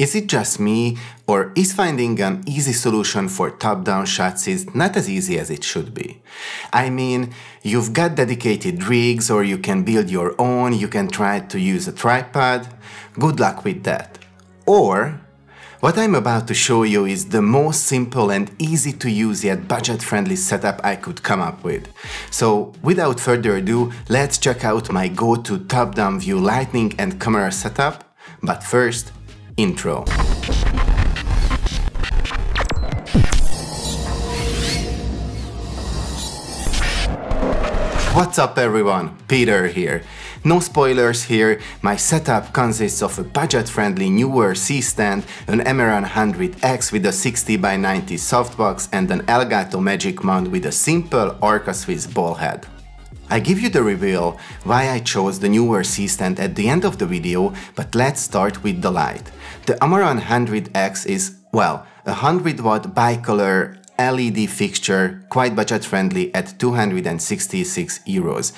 Is it just me, or is finding an easy solution for top-down shots is not as easy as it should be? I mean, you've got dedicated rigs or you can build your own, you can try to use a tripod. Good luck with that. Or, what I'm about to show you is the most simple and easy to use yet budget-friendly setup I could come up with. So without further ado, let's check out my go-to top-down view lighting and camera setup. But first, Intro. What's up everyone, Peter here. No spoilers here, my setup consists of a budget-friendly Neewer C-stand, an Amaran 100X with a 60 by 90 softbox and an Elgato Magic mount with a simple Arca Swiss ball head. I give you the reveal why I chose the Neewer C-stand at the end of the video, but let's start with the light. The Amaran 100X is, well, a 100 watt bicolor LED fixture, quite budget friendly at 266 euros.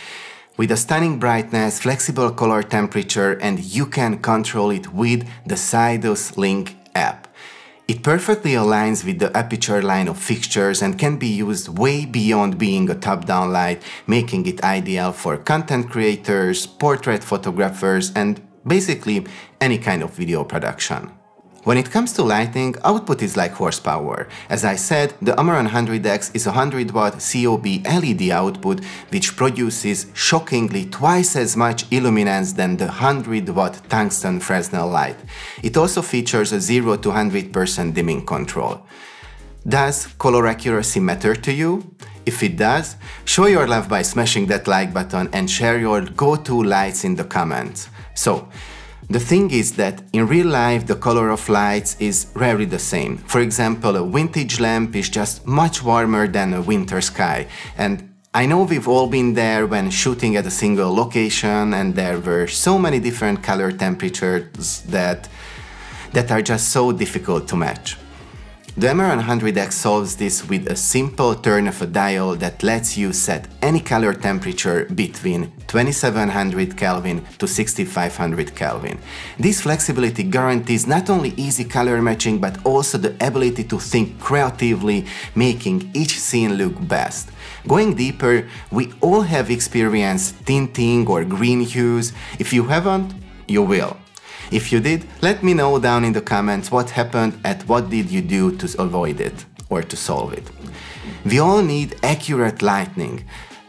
With a stunning brightness, flexible color temperature and you can control it with the Sidus Link app. It perfectly aligns with the Aputure line of fixtures and can be used way beyond being a top-down light, making it ideal for content creators, portrait photographers and basically any kind of video production. When it comes to lighting, output is like horsepower. As I said, the Amaran 100X is a 100 watt COB LED output which produces shockingly twice as much illuminance than the 100 watt tungsten Fresnel light. It also features a 0 to 100% dimming control. Does color accuracy matter to you? If it does, show your love by smashing that like button and share your go-to lights in the comments. So, the thing is that in real life the color of lights is rarely the same. For example, a vintage lamp is just much warmer than a winter sky and I know we've all been there when shooting at a single location and there were so many different color temperatures that that are just so difficult to match. The Amaran 100X solves this with a simple turn of a dial that lets you set any color temperature between 2700 Kelvin to 6500 Kelvin. This flexibility guarantees not only easy color matching but also the ability to think creatively, making each scene look best. Going deeper, we all have experienced tinting or green hues. If you haven't, you will. If you did, let me know down in the comments what happened and what did you do to avoid it or to solve it. We all need accurate lighting.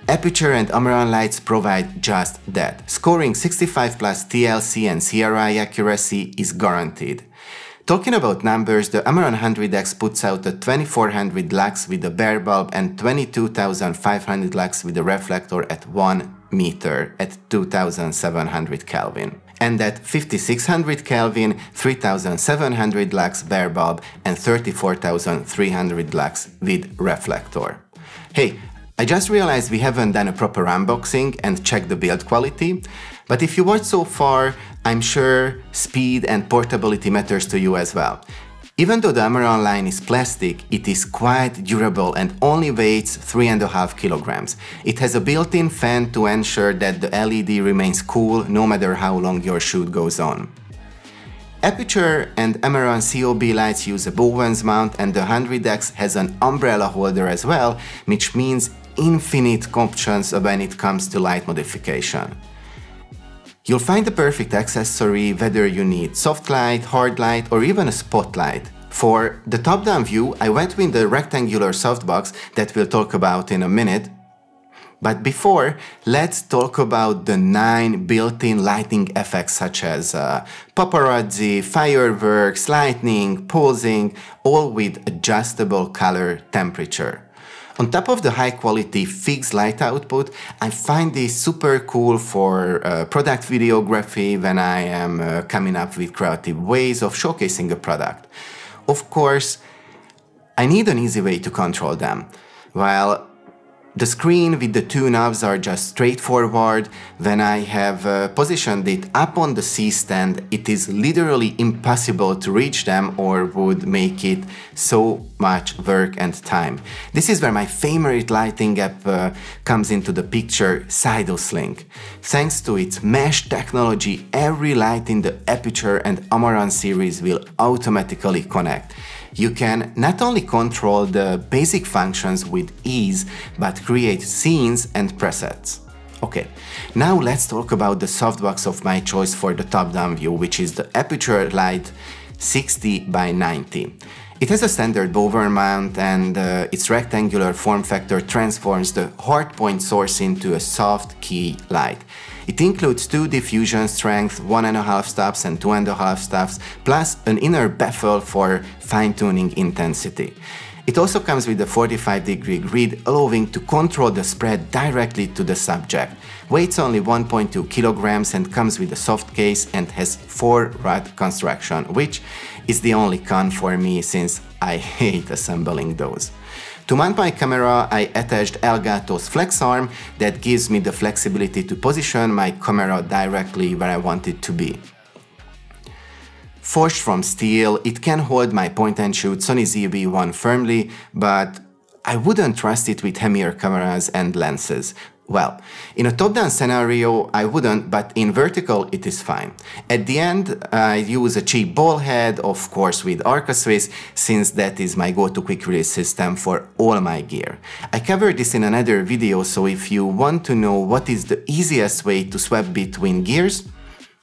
Aputure and Amaran lights provide just that. Scoring 65 plus TLC and CRI accuracy is guaranteed. Talking about numbers, the Amaran 100X puts out a 2400 lux with a bare bulb and 22500 lux with a reflector at 1 meter at 2700 Kelvin and at 5600 Kelvin, 3700 lux bare bulb and 34300 lux with reflector. Hey, I just realized we haven't done a proper unboxing and checked the build quality, but if you watched so far, I'm sure speed and portability matters to you as well. Even though the Amaran line is plastic, it is quite durable and only weighs 3.5 kilograms. It has a built-in fan to ensure that the LED remains cool no matter how long your shoot goes on. Aputure and Amaran COB lights use a Bowens mount and the 100X has an umbrella holder as well, which means infinite options when it comes to light modification. You'll find the perfect accessory whether you need soft light, hard light or even a spotlight. For the top-down view, I went with the rectangular softbox that we'll talk about in a minute. But before, let's talk about the 9 built-in lighting effects such as uh, paparazzi, fireworks, lightning, posing, all with adjustable color temperature. On top of the high quality fixed light output, I find this super cool for uh, product videography when I am uh, coming up with creative ways of showcasing a product. Of course, I need an easy way to control them. While The screen with the two knobs are just straightforward. When I have uh, positioned it up on the C-stand, it is literally impossible to reach them or would make it so much work and time. This is where my favorite lighting app uh, comes into the picture, Sidus Link. Thanks to its mesh technology, every light in the Aputure and Amaran series will automatically connect. You can not only control the basic functions with ease, but create scenes and presets. Okay, now let's talk about the softbox of my choice for the top-down view, which is the Aputure Light 60 by 90. It has a standard Bower mount and uh, its rectangular form factor transforms the hardpoint source into a soft key light. It includes two diffusion strength, one and a half stops and two and a half stops, plus an inner baffle for fine-tuning intensity. It also comes with a 45 degree grid allowing to control the spread directly to the subject. Weighs only 1.2 kilograms and comes with a soft case and has 4 rod construction, which is the only con for me since I hate assembling those. To mount my camera, I attached Elgato's flex arm that gives me the flexibility to position my camera directly where I want it to be. Forged from steel, it can hold my point-and-shoot Sony ZV-1 firmly, but I wouldn't trust it with heavier cameras and lenses, well, in a top-down scenario, I wouldn't, but in vertical, it is fine. At the end, I use a cheap ball head, of course with Arca Swiss, since that is my go-to quick release system for all my gear. I covered this in another video, so if you want to know what is the easiest way to swap between gears,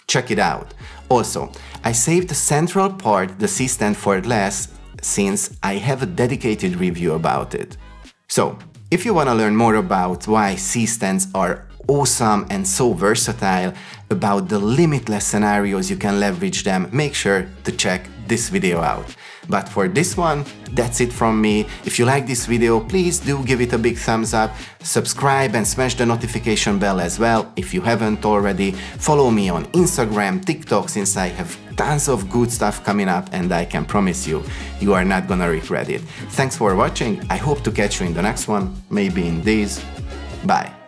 check it out. Also, I saved the central part, the C-stand for glass, since I have a dedicated review about it. So, if you want to learn more about why C-stands are awesome and so versatile, about the limitless scenarios you can leverage them, make sure to check this video out. But for this one, that's it from me. If you like this video, please do give it a big thumbs up, subscribe and smash the notification bell as well if you haven't already. Follow me on Instagram, TikTok since I have tons of good stuff coming up and I can promise you, you are not gonna regret it. Thanks for watching, I hope to catch you in the next one, maybe in these. Bye.